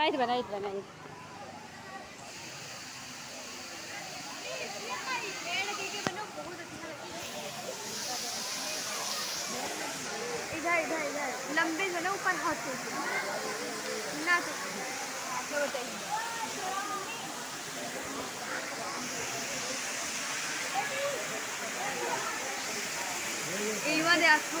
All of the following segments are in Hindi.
बनाई बनाई बनाई इधर इधर इधर। लंबे जो ना, ऊपर हाथ से। ना तो। आपको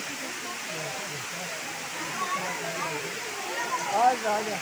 आपको है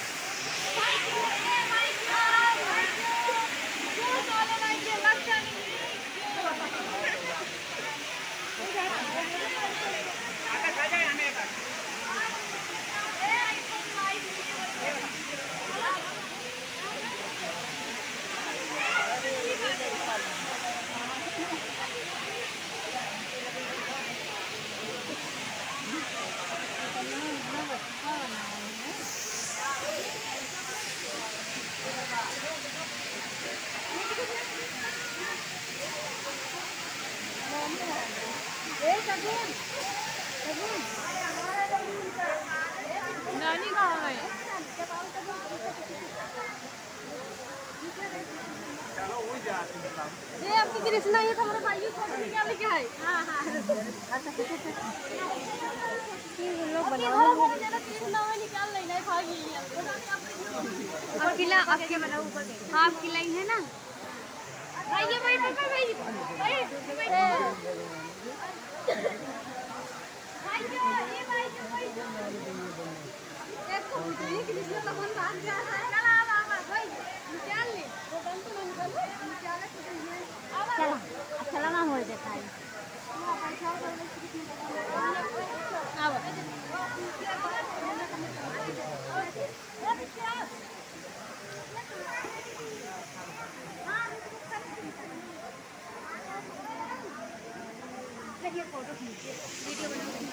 नानी कहाँ गए ये आपकी कृष्णा ये हमारे भाई को क्या लेके आए। हाँ हाँ लोग बनाओ कृष्णा में निकाल लेना भागी आपकी ला आपके बनाओ ऊपर हाँ आपकी लाइन है ना। भाई ये भाई भाई। भाई भाई देखो ये कृष्णा का मन बाहर जा रहा है चला आ आ भाई निकाल ले वो बंद तो निकाल ले निकाल ले चला लगा हो जाता है।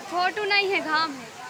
फ़ोटो नहीं है घाम है।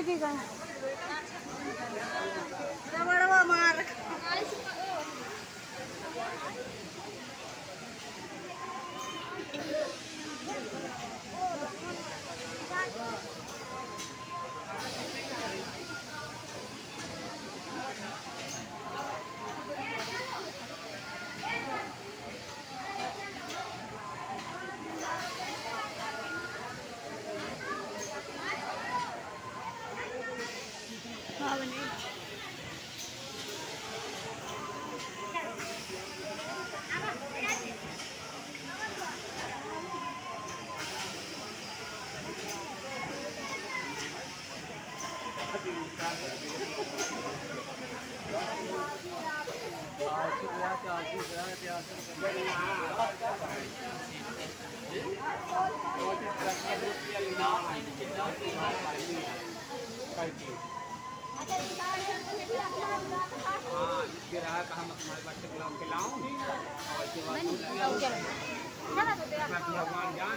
दीदी का ग्राहक हम हमारे बच्चे गुलाम के लाऊँ और उसके बाद भगवान जान